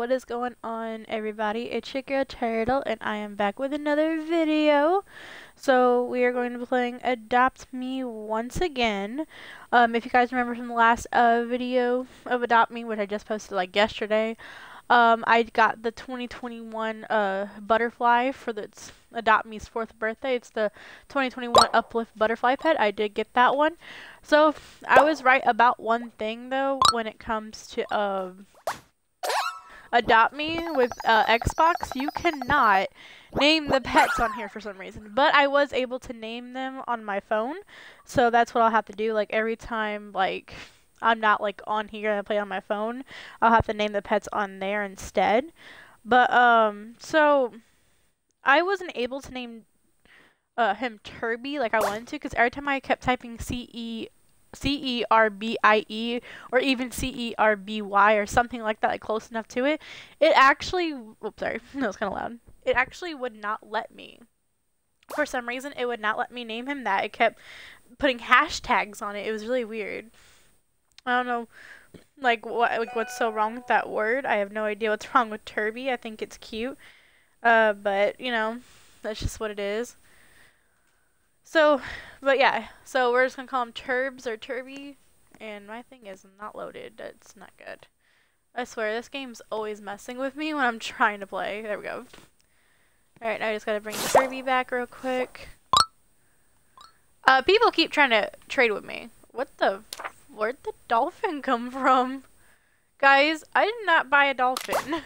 what is going on everybody? It's your girl Turtle and I am back with another video. So we are going to be playing Adopt Me once again. Um, if you guys remember from the last uh, video of Adopt Me, which I just posted like yesterday, um, I got the 2021 uh, butterfly for the Adopt Me's fourth birthday. It's the 2021 Uplift Butterfly Pet. I did get that one. So I was right about one thing though when it comes to um, Adopt Me with uh, Xbox. You cannot name the pets on here for some reason, but I was able to name them on my phone. So that's what I'll have to do. Like every time, like I'm not like on here and I play on my phone, I'll have to name the pets on there instead. But um, so I wasn't able to name uh, him Turby like I wanted to because every time I kept typing C E C E R B I E or even C E R B Y or something like that, like close enough to it, it actually. Oops, sorry, that was kind of loud. It actually would not let me. For some reason, it would not let me name him that. It kept putting hashtags on it. It was really weird. I don't know, like what, like what's so wrong with that word? I have no idea what's wrong with Turby. I think it's cute, uh, but you know, that's just what it is. So, but yeah, so we're just gonna call him Turbs or Turby, and my thing is not loaded. That's not good. I swear, this game's always messing with me when I'm trying to play. There we go. Alright, now I just gotta bring Turby back real quick. Uh, people keep trying to trade with me. What the? Where'd the dolphin come from? Guys, I did not buy a dolphin.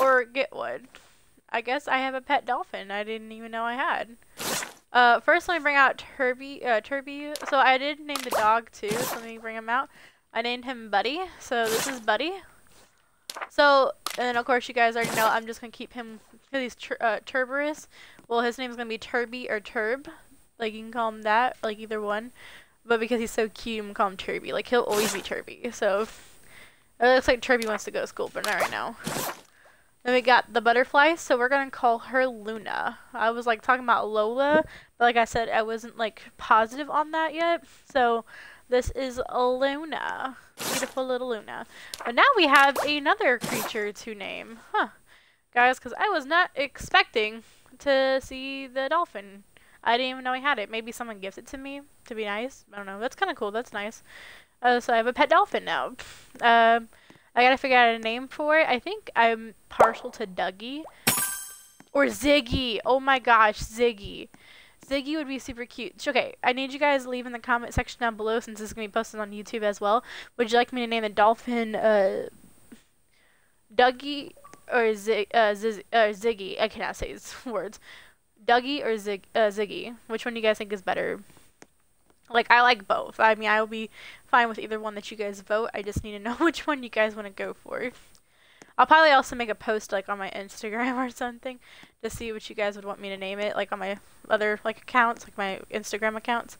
or get one. I guess I have a pet dolphin I didn't even know I had. Uh, first, let me bring out Turby. Uh, Turby. So I did name the dog too. So let me bring him out. I named him Buddy. So this is Buddy. So, and then of course, you guys already know I'm just gonna keep him because he's uh, Turberus. Well, his name's gonna be Turby or Turb. Like you can call him that, like either one. But because he's so cute, I'm gonna call him Turby. Like he'll always be Turby. So it looks like Turby wants to go to school, but not right now. Then we got the butterfly, so we're gonna call her Luna. I was like talking about Lola, but like I said, I wasn't like positive on that yet. So this is Luna. Beautiful little Luna. But now we have another creature to name. Huh. Guys, because I was not expecting to see the dolphin. I didn't even know I had it. Maybe someone gives it to me to be nice. I don't know. That's kind of cool. That's nice. Uh, so I have a pet dolphin now. Um, I gotta figure out a name for it. I think I'm partial to Dougie. Or Ziggy. Oh my gosh, Ziggy. Ziggy would be super cute. Okay, I need you guys to leave in the comment section down below since this is going to be posted on YouTube as well. Would you like me to name the dolphin uh, Dougie or Zig, uh, uh, Ziggy? I cannot say these words. Dougie or Zig, uh, Ziggy? Which one do you guys think is better? Like, I like both. I mean, I will be fine with either one that you guys vote. I just need to know which one you guys want to go for. I'll probably also make a post, like, on my Instagram or something to see what you guys would want me to name it, like, on my other, like, accounts, like my Instagram accounts.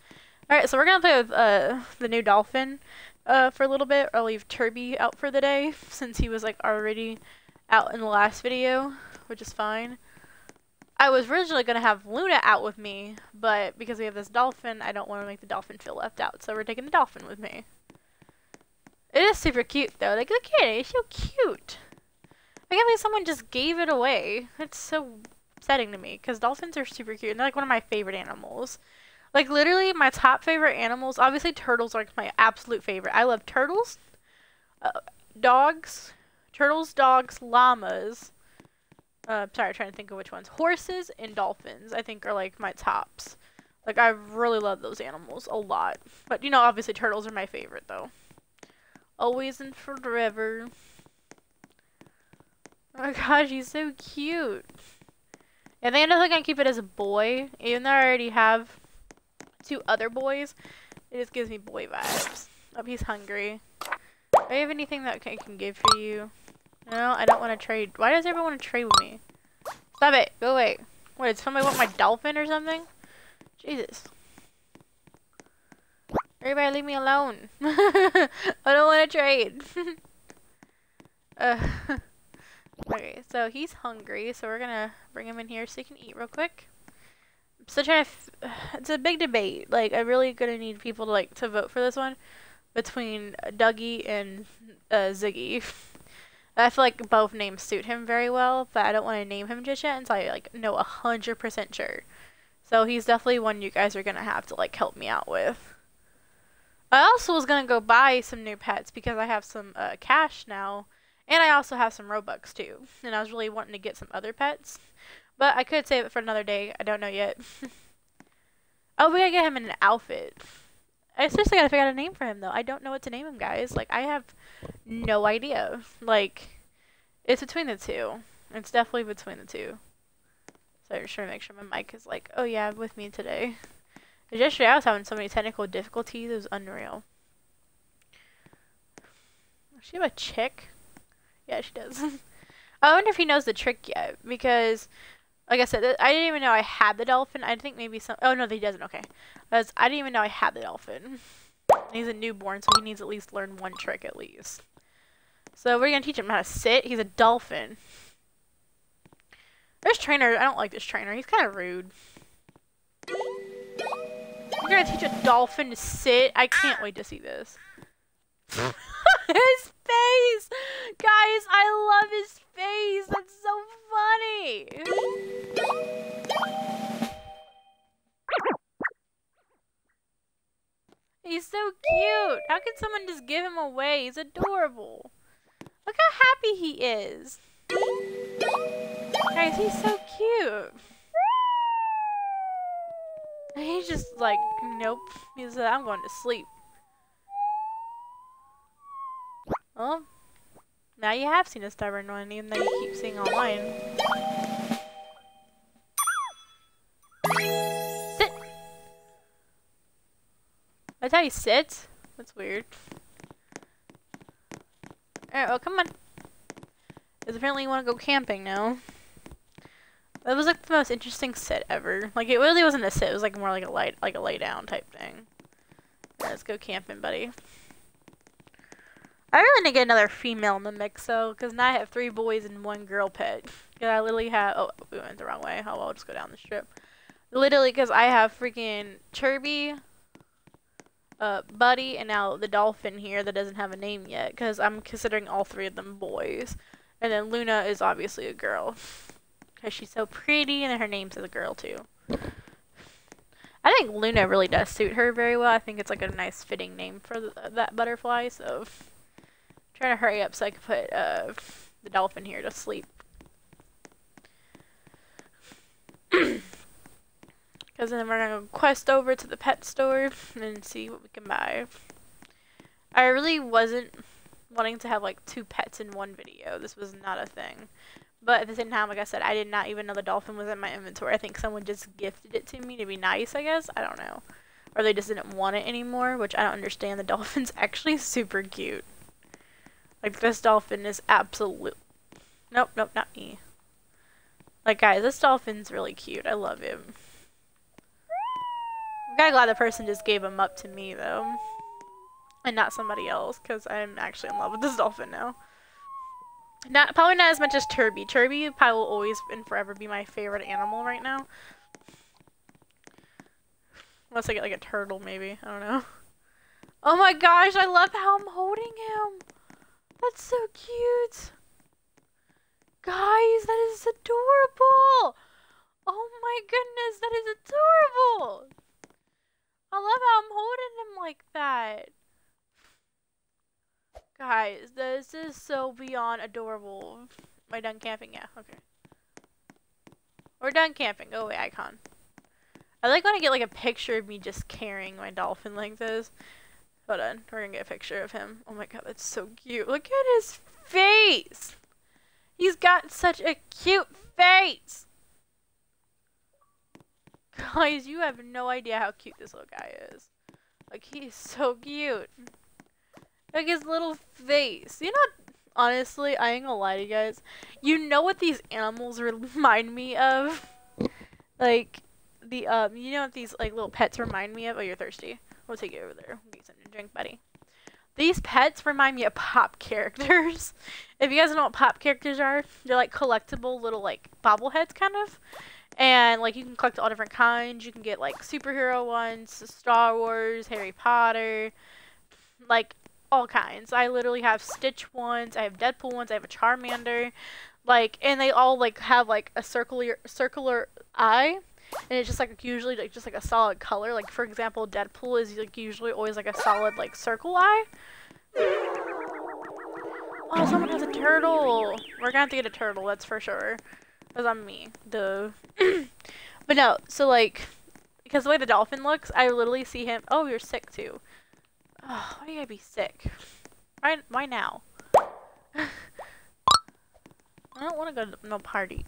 Alright, so we're to play with uh, the new Dolphin uh, for a little bit. I'll leave Turby out for the day since he was, like, already out in the last video, which is fine. I was originally going to have Luna out with me, but because we have this dolphin, I don't want to make the dolphin feel left out. So we're taking the dolphin with me. It is super cute, though. Like, look at it. It's so cute. I can't believe someone just gave it away. It's so upsetting to me, because dolphins are super cute. And they're, like, one of my favorite animals. Like, literally, my top favorite animals, obviously turtles are like, my absolute favorite. I love turtles, uh, dogs, turtles, dogs, llamas, uh, sorry, I'm trying to think of which ones. Horses and dolphins, I think, are like my tops. Like, I really love those animals a lot. But, you know, obviously turtles are my favorite, though. Always and forever. Oh my gosh, he's so cute. And they end up gonna keep it as a boy, even though I already have two other boys. It just gives me boy vibes. Oh, he's hungry. Do I have anything that I can give for you? No, I don't want to trade. Why does everyone want to trade with me? Stop it. Go away. Wait, does somebody want my dolphin or something? Jesus. Everybody leave me alone. I don't want to trade. uh, okay, so he's hungry, so we're to bring him in here so he can eat real quick. So trying to it's a big debate. Like, I'm really to need people to, like, to vote for this one between Dougie and uh, Ziggy. I feel like both names suit him very well, but I don't want to name him just yet until I like know a hundred percent sure. So he's definitely one you guys are gonna have to like help me out with. I also was gonna go buy some new pets because I have some uh, cash now, and I also have some Robux too. And I was really wanting to get some other pets, but I could save it for another day. I don't know yet. oh, we gotta get him in an outfit. I seriously gotta figure out a name for him though. I don't know what to name him, guys. Like I have no idea. Like it's between the two. It's definitely between the two. So I'm just trying to make sure my mic is like, oh yeah, with me today. Yesterday I was having so many technical difficulties, it was unreal. Does she have a chick? Yeah, she does. I wonder if he knows the trick yet, because, like I said, I didn't even know I had the dolphin. I think maybe some. Oh no, he doesn't. Okay, because I didn't even know I had the dolphin. He's a newborn, so he needs at least learn one trick at least. So we're gonna teach him how to sit. He's a dolphin. This trainer, I don't like this trainer. He's kind of rude. We're gonna teach a dolphin to sit. I can't wait to see this. his face! Guys, I love his face. That's so funny. He's so cute. How can someone just give him away? He's adorable. Look how happy he is. Guys, he's so cute. He's just like, nope. He's like, I'm going to sleep. Well, now you have seen a stubborn one, even though you keep seeing online. Sit! That's how he sits? That's weird. Alright, well, come on. Because apparently you want to go camping now. That was like the most interesting sit ever. Like it really wasn't a sit. It was like more like a light, like a lay down type thing. Let's go camping, buddy. I really need to get another female in the mix though, because now I have three boys and one girl pet. Cause I literally have. Oh, we went the wrong way. Oh, I'll just go down the strip. Literally, because I have freaking Chirby, uh, Buddy, and now the dolphin here that doesn't have a name yet. Because I'm considering all three of them boys, and then Luna is obviously a girl. Because she's so pretty and her name's a girl too. I think Luna really does suit her very well. I think it's like a nice fitting name for the, that butterfly. So, trying to hurry up so I can put uh, the dolphin here to sleep. Because then we're going to quest over to the pet store and see what we can buy. I really wasn't wanting to have like two pets in one video. This was not a thing. But at the same time, like I said, I did not even know the dolphin was in my inventory. I think someone just gifted it to me to be nice, I guess. I don't know. Or they just didn't want it anymore, which I don't understand. The dolphin's actually super cute. Like, this dolphin is absolute. Nope, nope, not me. Like, guys, this dolphin's really cute. I love him. I'm kind of glad the person just gave him up to me, though. And not somebody else, because I'm actually in love with this dolphin now. Not probably not as much as Turby. Turby probably will always and forever be my favorite animal right now. Unless I get like a turtle, maybe. I don't know. Oh my gosh, I love how I'm holding him. That's so cute. Guys, that is adorable. Oh my goodness, that is adorable. I love how I'm holding him like that. Guys, this is so beyond adorable. Am I done camping? Yeah, okay. We're done camping. Go away, icon. I like when I get like a picture of me just carrying my dolphin like this. Hold on, we're gonna get a picture of him. Oh my god, that's so cute. Look at his face! He's got such a cute face! Guys, you have no idea how cute this little guy is. Like, he's so cute. Like his little face. You know, honestly, I ain't gonna lie to you guys. You know what these animals remind me of? Like, the, um, you know what these, like, little pets remind me of? Oh, you're thirsty. We'll take you over there. Drink, buddy. These pets remind me of pop characters. if you guys know what pop characters are, they're like collectible little, like, bobbleheads, kind of. And, like, you can collect all different kinds. You can get, like, superhero ones, Star Wars, Harry Potter. Like, all kinds. I literally have Stitch ones, I have Deadpool ones, I have a Charmander, like, and they all like have like a circular circular eye, and it's just like usually like just like a solid color. Like for example, Deadpool is like usually always like a solid like circle eye. Oh, someone has a turtle. We're gonna have to get a turtle, that's for sure. Cause I'm me, duh. but no, so like, because the way the dolphin looks, I literally see him. Oh, you're sick too. Oh, why do you gotta be sick? Why, why now? I don't want to go to no party.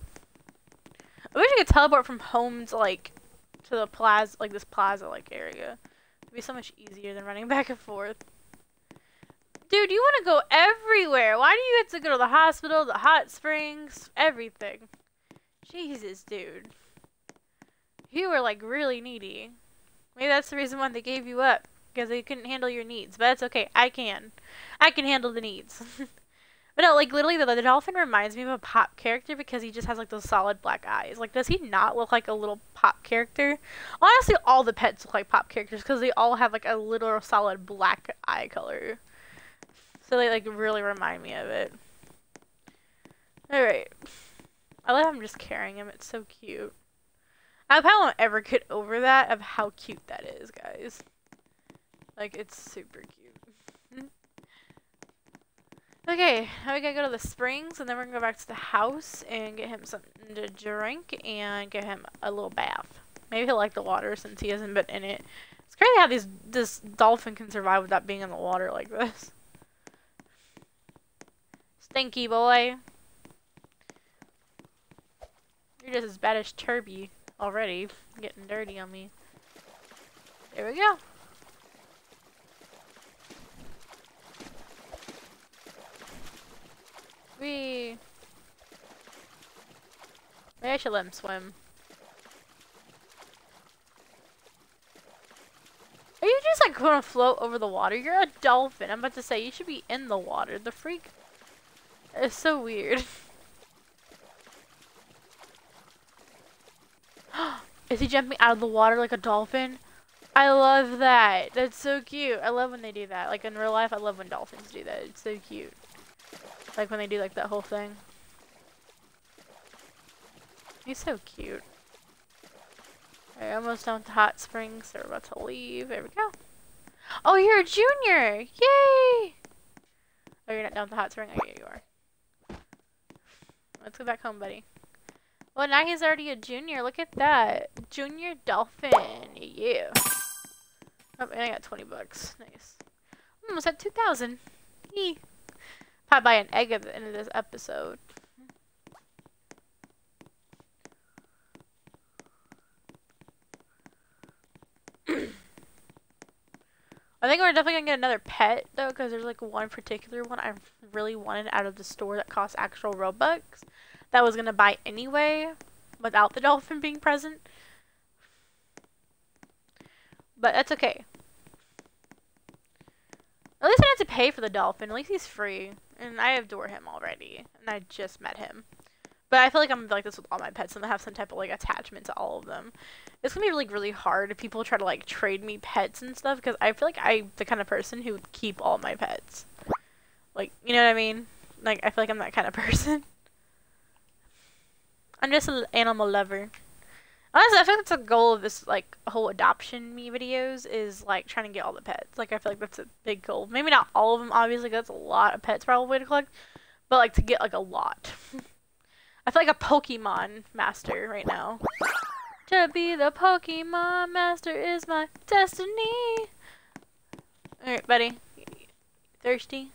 I wish I could teleport from home to like to the plaza, like this plaza like area. It'd be so much easier than running back and forth. Dude, you want to go everywhere. Why do you have to go to the hospital, the hot springs, everything? Jesus, dude. You were like really needy. Maybe that's the reason why they gave you up because they couldn't handle your needs. But that's okay. I can. I can handle the needs. but no, like literally, the, the dolphin reminds me of a pop character because he just has like those solid black eyes. Like, does he not look like a little pop character? Honestly, all the pets look like pop characters because they all have like a little solid black eye color. So they like really remind me of it. Alright. I love I'm just carrying him. It's so cute. I probably won't ever get over that of how cute that is, guys. Like, it's super cute. Okay, now we gotta go to the springs, and then we're gonna go back to the house and get him something to drink and get him a little bath. Maybe he'll like the water since he hasn't been in it. It's crazy how these this dolphin can survive without being in the water like this. Stinky boy. You're just as bad as Turby already. Getting dirty on me. There we go. Wee. Maybe I should let him swim. Are you just like gonna float over the water? You're a dolphin. I'm about to say you should be in the water. The freak is so weird. is he jumping out of the water like a dolphin? I love that. That's so cute. I love when they do that. Like in real life, I love when dolphins do that. It's so cute. Like when they do like that whole thing. He's so cute. Alright, almost down to hot springs. So we're about to leave. There we go. Oh, you're a junior! Yay! Oh, you're not down to hot spring? Oh, yeah, you are. Let's go back home, buddy. Well, now he's already a junior. Look at that. Junior dolphin. Yeah. Oh, and I got 20 bucks. Nice. Almost at 2,000. Eee. Probably buy an egg at the end of this episode. I think we're definitely gonna get another pet though, because there's like one particular one I really wanted out of the store that costs actual Robux that was gonna buy anyway without the dolphin being present. But that's okay. At least I don't have to pay for the dolphin. At least he's free. And I adore him already. And I just met him. But I feel like I'm like this with all my pets and I have some type of like attachment to all of them. It's gonna be like really hard if people try to like trade me pets and stuff because I feel like I'm the kind of person who would keep all my pets. Like, you know what I mean? Like, I feel like I'm that kind of person. I'm just an animal lover. Honestly, I think that's the goal of this like whole adoption me videos is like trying to get all the pets. Like I feel like that's a big goal. Maybe not all of them, obviously. That's a lot of pets probably to collect, but like to get like a lot. I feel like a Pokemon master right now. To be the Pokemon master is my destiny. Alright, buddy. Thirsty?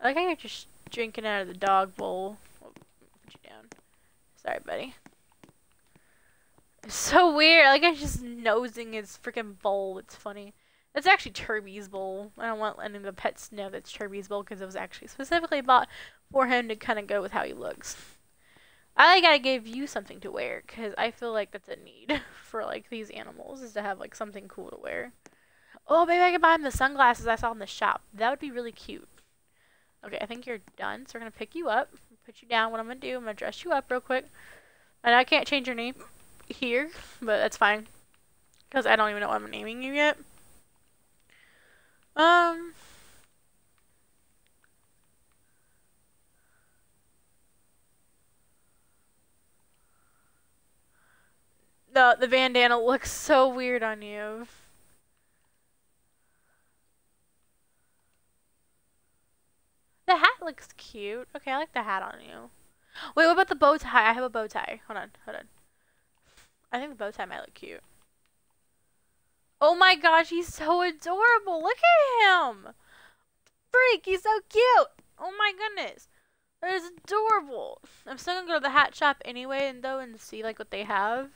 I like how you're just drinking out of the dog bowl. put you down. Sorry, buddy. So weird. Like I'm just nosing his freaking bowl. It's funny. It's actually Turby's bowl. I don't want any of the pets to know that's Turby's bowl because it was actually specifically bought for him to kind of go with how he looks. I gotta give you something to wear because I feel like that's a need for like these animals is to have like something cool to wear. Oh, maybe I can buy him the sunglasses I saw in the shop. That would be really cute. Okay, I think you're done. So we're gonna pick you up, put you down. What I'm gonna do, I'm gonna dress you up real quick. And I can't change your name here, but that's fine. Because I don't even know what I'm naming you yet. Um... The, the bandana looks so weird on you. The hat looks cute. Okay, I like the hat on you. Wait, what about the bow tie? I have a bow tie. Hold on, hold on. I think the bow tie might look cute. Oh my gosh, he's so adorable. Look at him. Freak, he's so cute. Oh my goodness. That is adorable. I'm still gonna go to the hat shop anyway and though and see like what they have.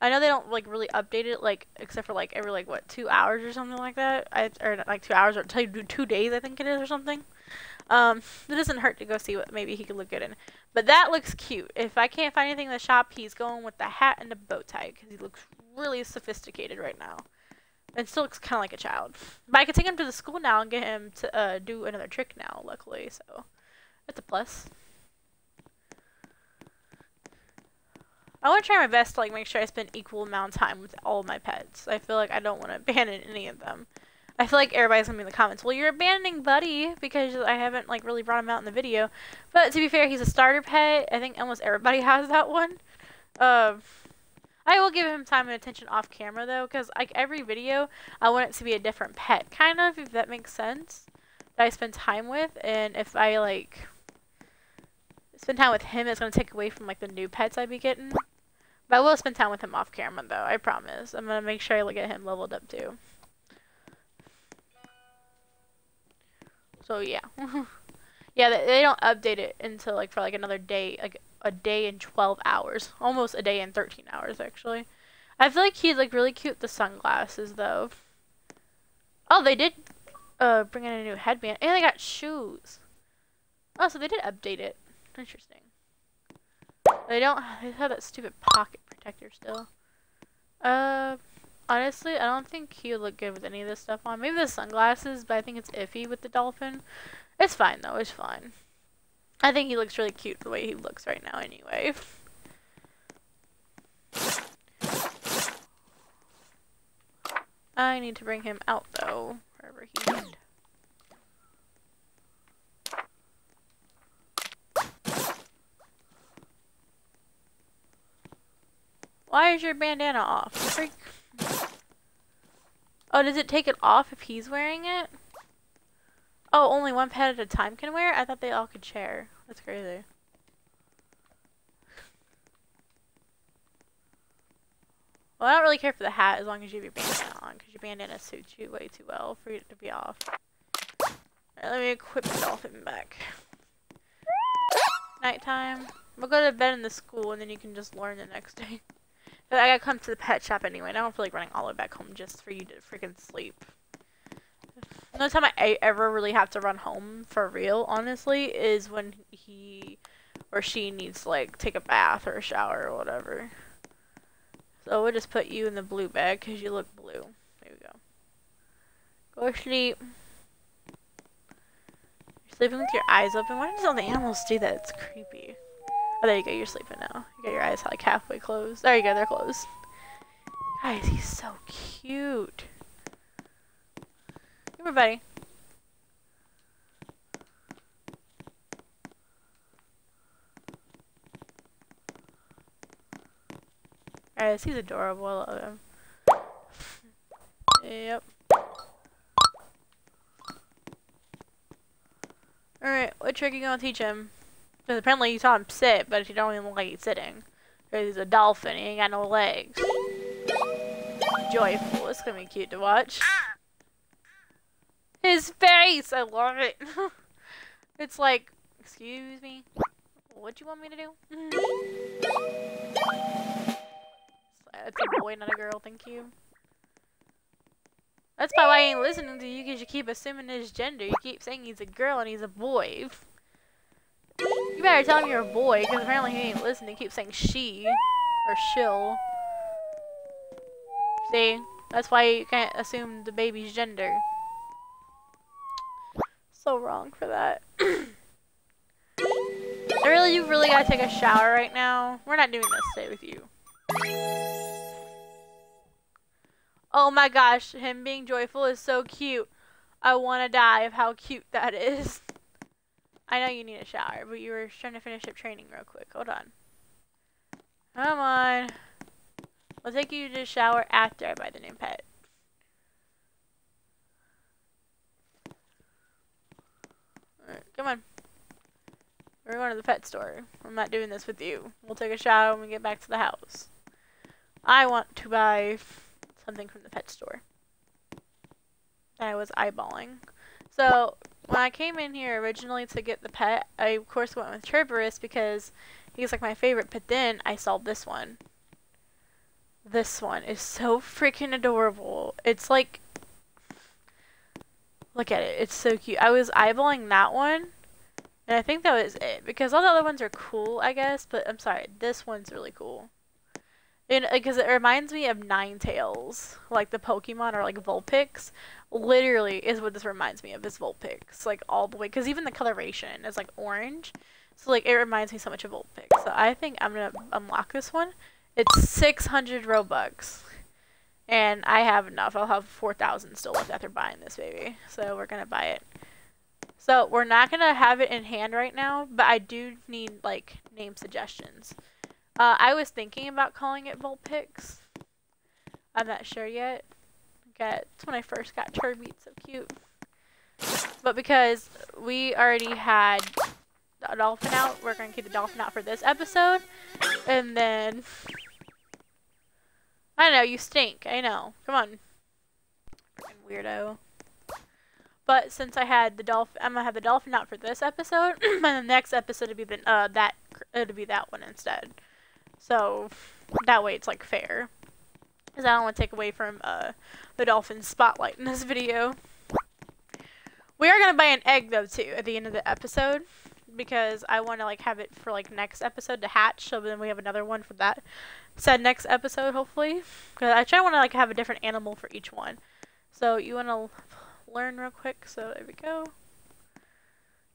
I know they don't like really update it like except for like every like what two hours or something like that. I or like two hours or two, two days I think it is or something. Um, it doesn't hurt to go see what maybe he could look good in. But that looks cute. If I can't find anything in the shop, he's going with the hat and the bow tie because he looks really sophisticated right now. And still looks kind of like a child. But I can take him to the school now and get him to uh, do another trick now, luckily. So, that's a plus. I want to try my best to like make sure I spend equal amount of time with all of my pets. I feel like I don't want to abandon any of them. I feel like everybody's gonna be in the comments. Well, you're abandoning Buddy because I haven't like really brought him out in the video. But to be fair, he's a starter pet. I think almost everybody has that one. Uh, I will give him time and attention off camera though, because like every video, I want it to be a different pet, kind of, if that makes sense. That I spend time with, and if I like spend time with him, it's gonna take away from like the new pets I be getting. But I will spend time with him off camera though. I promise. I'm gonna make sure I look at him leveled up too. So yeah. yeah, they, they don't update it until like for like another day, like a day and 12 hours. Almost a day and 13 hours actually. I feel like he's like really cute the sunglasses though. Oh, they did uh bring in a new headband and they got shoes. Oh, so they did update it. Interesting. They don't they have that stupid pocket protector still. Uh Honestly, I don't think he would look good with any of this stuff on. Maybe the sunglasses, but I think it's iffy with the dolphin. It's fine, though. It's fine. I think he looks really cute the way he looks right now anyway. I need to bring him out, though, wherever he went. Why is your bandana off? Freak. Oh, does it take it off if he's wearing it? Oh, only one pet at a time can wear? I thought they all could share. That's crazy. Well, I don't really care for the hat as long as you have your bandana on, because your bandana suits you way too well for it to be off. Right, let me equip the dolphin back. Nighttime. We'll go to bed in the school, and then you can just learn the next day. But I gotta come to the pet shop anyway, I don't feel like running all the way back home just for you to freaking sleep. The only time I ever really have to run home for real, honestly, is when he or she needs to like take a bath or a shower or whatever. So we'll just put you in the blue bag because you look blue. There we go. Go sleep. You're sleeping with your eyes open. Why does all the animals do that? It's creepy. Oh, there you go. You're sleeping now. You got your eyes like halfway closed. There you go. They're closed. Guys, he's so cute. Come here, buddy. Guys, he's adorable. I love him. Yep. Alright, what trick are you gonna teach him? Because apparently you saw him sit, but he don't even look like he's sitting. Because he's a dolphin, he ain't got no legs. Joyful, it's gonna be cute to watch. His face! I love it. it's like, excuse me? What do you want me to do? it's a boy, not a girl, thank you. That's probably why I ain't listening to you, because you keep assuming his gender. You keep saying he's a girl and he's a boy. You better tell him you're a boy, because apparently he ain't listening. He keeps saying she or shill. See? That's why you can't assume the baby's gender. So wrong for that. I really, you really gotta take a shower right now. We're not doing this today with you. Oh my gosh, him being joyful is so cute. I want to die of how cute that is. I know you need a shower, but you were trying to finish up training real quick. Hold on. Come on. I'll take you to the shower after I buy the new pet. Alright, come on. We're going to the pet store. I'm not doing this with you. We'll take a shower when we get back to the house. I want to buy something from the pet store that I was eyeballing. So, when I came in here originally to get the pet, I of course went with Cerberus because he's like my favorite, but then I saw this one. This one is so freaking adorable. It's like, look at it, it's so cute. I was eyeballing that one, and I think that was it, because all the other ones are cool, I guess, but I'm sorry, this one's really cool. Because it reminds me of Ninetales, like the Pokemon or like Vulpix. Literally is what this reminds me of is Vulpix, like all the way. Because even the coloration is like orange, so like it reminds me so much of Vulpix. So I think I'm gonna unlock this one. It's 600 Robux, and I have enough. I'll have 4,000 still left after buying this baby. So we're gonna buy it. So we're not gonna have it in hand right now, but I do need like name suggestions. Uh, I was thinking about calling it Vulpix. I'm not sure yet. Get it's when I first got Turby, so cute. But because we already had a dolphin out, we're gonna keep the dolphin out for this episode. And then I know, you stink. I know. Come on. Weirdo. But since I had the dolphin, I'm gonna have the dolphin out for this episode, and the next episode would be the uh that it'll be that one instead. So that way it's like fair. Because I don't want to take away from uh, the dolphin spotlight in this video. We are going to buy an egg though too at the end of the episode. Because I want to like have it for like next episode to hatch. So then we have another one for that said next episode hopefully. Because I try to want to like have a different animal for each one. So you want to learn real quick. So there we go.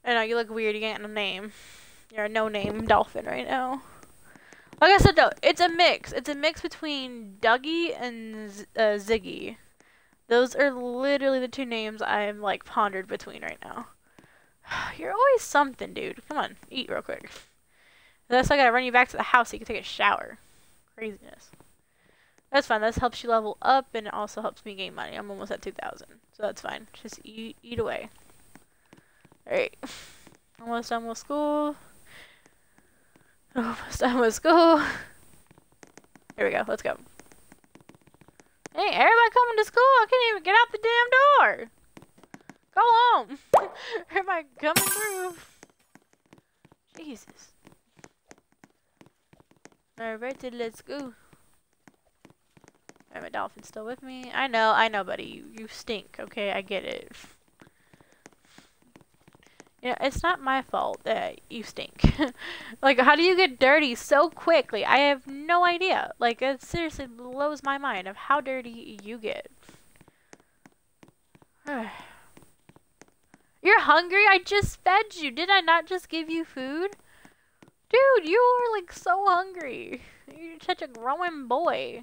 I know you look weird. You ain't a name. You're a no-name dolphin right now. Like I said though, it's a mix. It's a mix between Dougie and Z uh, Ziggy. Those are literally the two names I'm like pondered between right now. You're always something, dude. Come on, eat real quick. That's why I gotta run you back to the house so you can take a shower. Craziness. That's fine. This helps you level up and it also helps me gain money. I'm almost at 2,000. So that's fine. Just eat, eat away. Alright. Almost done with school. Almost with school. Here we go. Let's go. Hey, everybody coming to school? I can't even get out the damn door. Go home. everybody coming through. Jesus. Alright, let's go. Alright, my dolphin's still with me. I know, I know, buddy. You, you stink, okay? I get it. You know, it's not my fault that you stink. like, how do you get dirty so quickly? I have no idea. Like, it seriously blows my mind of how dirty you get. You're hungry? I just fed you. Did I not just give you food? Dude, you are, like, so hungry. You're such a growing boy.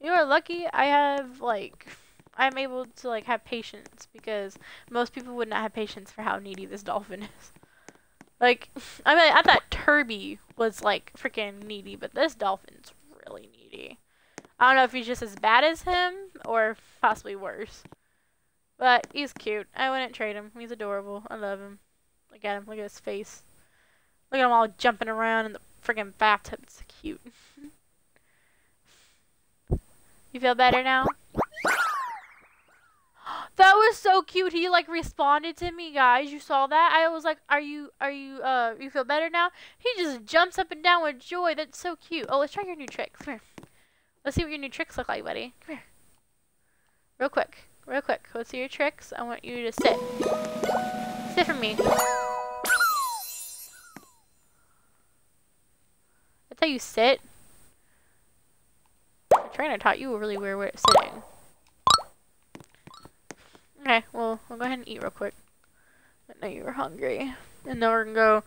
You are lucky I have, like I'm able to like have patience because most people would not have patience for how needy this dolphin is. Like, I mean, I thought Turby was like freaking needy, but this dolphin's really needy. I don't know if he's just as bad as him or possibly worse. But he's cute. I wouldn't trade him. He's adorable. I love him. Look at him. Look at his face. Look at him all jumping around in the freaking bathtub. It's cute. you feel better now? That was so cute. He like responded to me, guys. You saw that? I was like, "Are you are you uh you feel better now?" He just jumps up and down with joy. That's so cute. Oh, let's try your new tricks. Come here. Let's see what your new tricks look like, buddy. Come here. Real quick. Real quick. Let's see your tricks. I want you to sit. Sit for me. That's how you sit. The trainer taught you a really weird way of sitting. Okay, well, we'll go ahead and eat real quick. I know you were hungry. And then we're gonna go,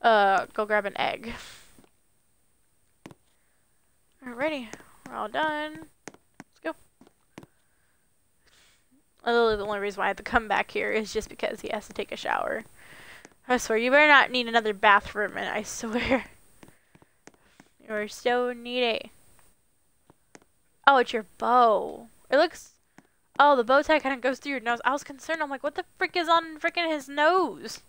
uh, go grab an egg. Alrighty, we're all done. Let's go. Literally, the only reason why I have to come back here is just because he has to take a shower. I swear, you better not need another bathroom, and I swear. You're so needy. Oh, it's your bow. It looks... Oh, the bow tie kind of goes through your nose. I was concerned. I'm like, what the frick is on freaking his nose?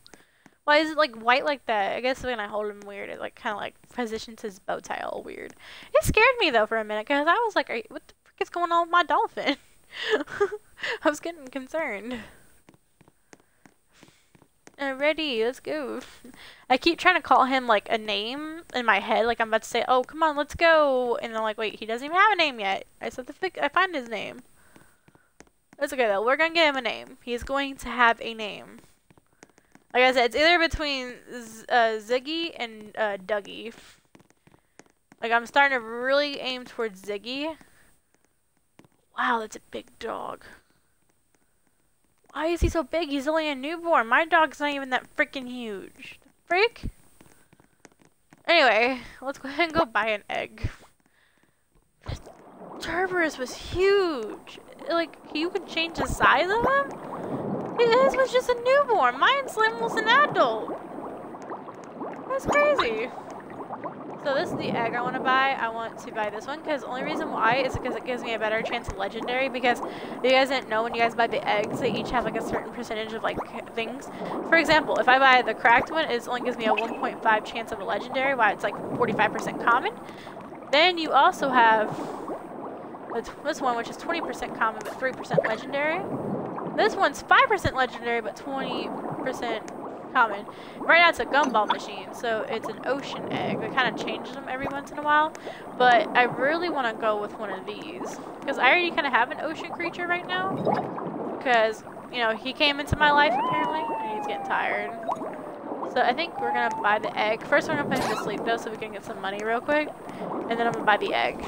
Why is it like white like that? I guess when I hold him weird, it like kind of like positions his bow tie all weird. It scared me though for a minute because I was like, you, what the frick is going on with my dolphin? I was getting concerned. Already, let's go. I keep trying to call him like a name in my head, like I'm about to say, "Oh, come on, let's go," and I'm like, "Wait, he doesn't even have a name yet." I said, "The I find his name." It's okay though. We're gonna give him a name. He's going to have a name. Like I said, it's either between Z uh, Ziggy and uh, Dougie. Like I'm starting to really aim towards Ziggy. Wow, that's a big dog. Why is he so big? He's only a newborn. My dog's not even that freaking huge. Freak? Anyway, let's go ahead and go buy an egg. Cerberus was huge. Like, you could change the size of him? His was just a newborn. Mine Slim was an adult. That's crazy. So this is the egg I want to buy. I want to buy this one because the only reason why is because it gives me a better chance of legendary because you guys didn't know when you guys buy the eggs, they each have like a certain percentage of like things. For example, if I buy the cracked one, it only gives me a 1.5 chance of a legendary while it's like 45% common. Then you also have this one which is 20% common but 3% legendary. This one's 5% legendary but 20% common. Right now it's a gumball machine, so it's an ocean egg. We kind of change them every once in a while, but I really want to go with one of these because I already kind of have an ocean creature right now because, you know, he came into my life apparently and he's getting tired. So I think we're going to buy the egg. First we're to put him to sleep though so we can get some money real quick, and then I'm to buy the egg.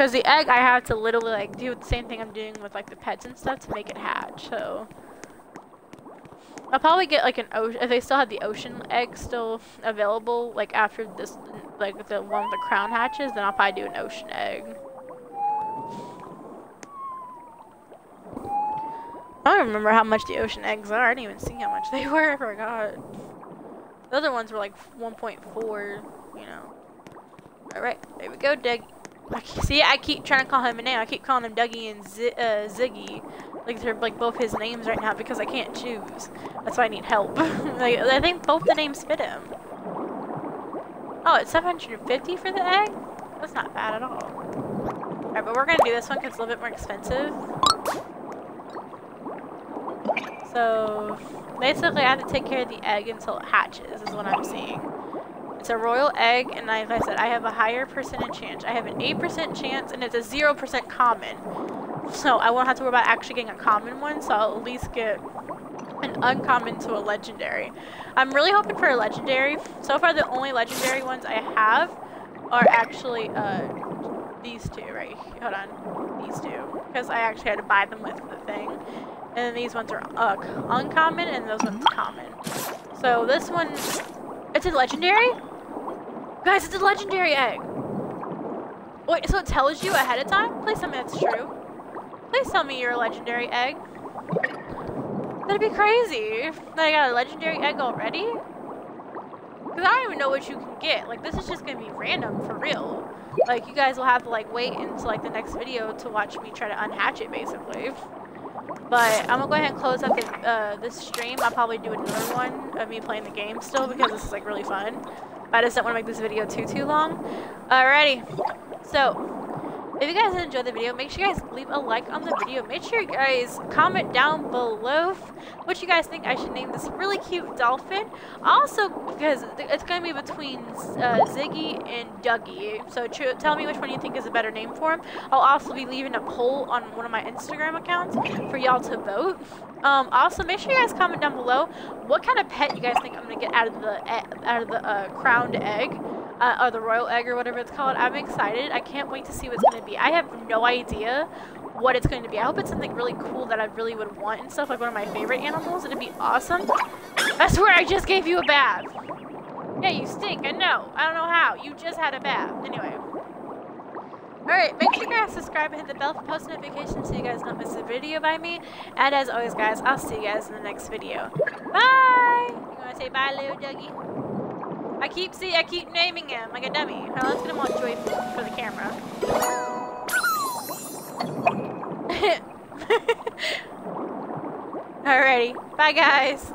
Because the egg, I have to literally like do the same thing I'm doing with like the pets and stuff to make it hatch. So I'll probably get like an ocean, if they still have the ocean egg still available, like after this, like the one with the crown hatches, then I'll probably do an ocean egg. I don't remember how much the ocean eggs are. I didn't even see how much they were. I forgot. The other ones were like 1.4, you know. Alright, there we go, Doug. see, I keep trying to call him a name. I keep calling him Dougie and Z uh, Ziggy. Like they're like both his names right now because I can't choose. That's why I need help. like I think both the names fit him. Oh, it's 750 for the egg? That's not bad at all. Alright, but we're gonna do this one because it's a little bit more expensive. So, basically I have to take care of the egg until it hatches, is what I'm seeing. It's a royal egg, and like I said, I have a higher percentage chance. I have an 8% chance, and it's a 0% common. So I won't have to worry about actually getting a common one, so I'll at least get an uncommon to a legendary. I'm really hoping for a legendary. So far, the only legendary ones I have are actually uh, these two, right? Hold on. These two. Because I actually had to buy them with the thing. And then these ones are uh, uncommon, and those ones common. So this one, it's a legendary? Guys, it's a legendary egg. Wait, so it tells you ahead of time? Please tell me that's true. Please tell me you're a legendary egg. That'd be crazy. That I got a legendary egg already? Because I don't even know what you can get. Like, this is just going to be random, for real. Like, you guys will have to, like, wait until, like, the next video to watch me try to unhatch it, basically. But I'm to go ahead and close up the, uh, this stream. I'll probably do another one of me playing the game still because this is, like, really fun. I just don't want to make this video too, too long. Alrighty. So, if you guys enjoyed the video, make sure you guys leave a like on the video. Make sure you guys comment down below what you guys think I should name this really cute dolphin. Also, because it's going to be between uh, Ziggy and Dougie. So tell me which one you think is a better name for him. I'll also be leaving a poll on one of my Instagram accounts for y'all to vote. Um, also, make sure you guys comment down below what kind of pet you guys think I'm going to get out of the, out of the uh, crowned egg uh, or the royal egg or whatever it's called. I'm excited. I can't wait to see what's going to be. I have no idea what it's going to be. I hope it's something really cool that I really would want and stuff, like one of my favorite animals. It'd be awesome. I swear I just gave you a bath. Yeah, you stink. I know. I don't know how. You just had a bath. Anyway. Alright, make sure you guys subscribe and hit the bell for post notifications so you guys don't miss a video by me. And as always, guys, I'll see you guys in the next video. Bye! You want to say bye, little Dougie? I keep see I keep naming him like a dummy. Let's get him all joyful for the camera. Alrighty. Bye guys.